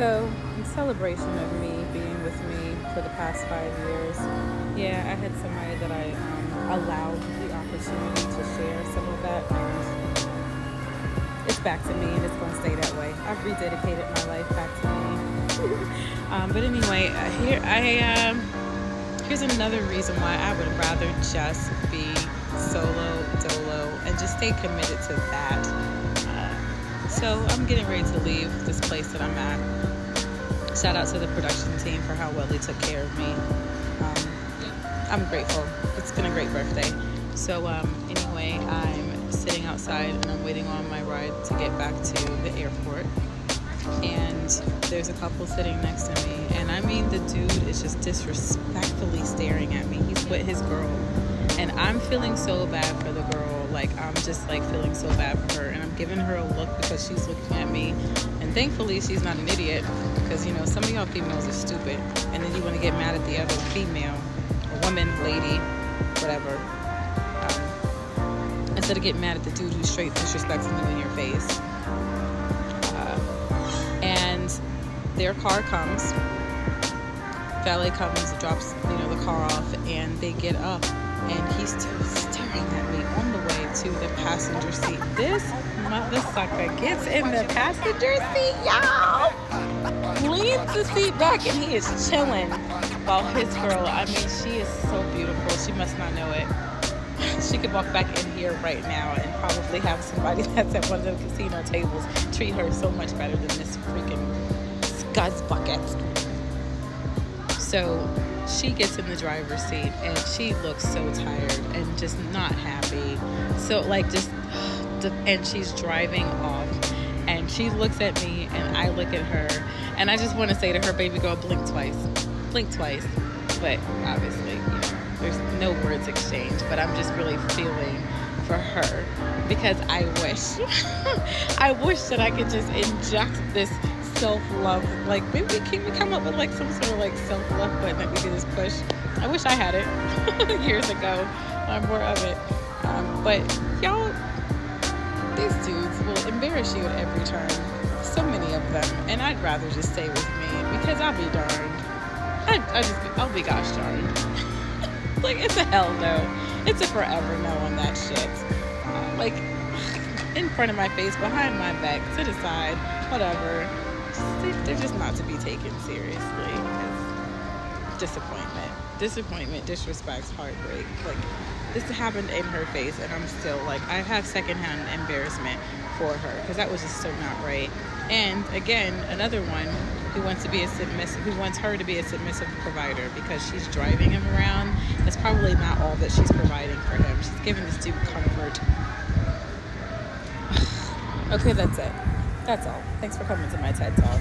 So, in celebration of me being with me for the past five years, yeah, I had somebody that I um, allowed the opportunity to share some of that. And it's back to me, and it's going to stay that way. I've rededicated my life back to me. um, but anyway, here I um, here's another reason why I would rather just be solo dolo and just stay committed to that. So I'm getting ready to leave this place that I'm at. Shout out to the production team for how well they took care of me. Um, I'm grateful. It's been a great birthday. So um, anyway, I'm sitting outside and I'm waiting on my ride to get back to the airport. And there's a couple sitting next to me, and I mean the dude is just disrespectfully staring at me. He's with his girl and I'm feeling so bad for the girl. Like I'm just like feeling so bad for her, and I'm giving her a look because she's looking at me. And thankfully, she's not an idiot because you know some of y'all females are stupid, and then you want to get mad at the other female, a woman, lady, whatever. Um, instead of getting mad at the dude who's straight disrespecting you in your face. Uh, and their car comes valet comes, drops you know the car off, and they get up and he's still staring me on the way to the passenger seat. This mother sucker gets in the passenger seat, y'all. Leans the seat back and he is chilling while his girl, I mean, she is so beautiful. She must not know it. She could walk back in here right now and probably have somebody that's at one of the casino tables treat her so much better than this freaking scuzz bucket. So she gets in the driver's seat and she looks so tired just not happy. So like just and she's driving off and she looks at me and I look at her and I just want to say to her baby girl blink twice. Blink twice. But obviously, you know, there's no words exchanged, but I'm just really feeling for her because I wish I wish that I could just inject this self-love like maybe can we come up with like some sort of like self-love button that we can just push i wish i had it years ago or more of it. Um, but y'all these dudes will embarrass you at every turn. So many of them. And i'd rather just stay with me because i'll be darned. I, I just i'll be gosh darned. Like it's a hell no. It's a forever no on that shit. Uh, like in front of my face behind my back to the side whatever they're just not to be taken seriously. Disappointment, disappointment, disrespect, heartbreak. Like this happened in her face, and I'm still like I have secondhand embarrassment for her because that was just so not right. And again, another one who wants to be a submissive, who wants her to be a submissive provider because she's driving him around. That's probably not all that she's providing for him. She's giving this dude comfort. okay, that's it. That's all. Thanks for coming to my TED Talk.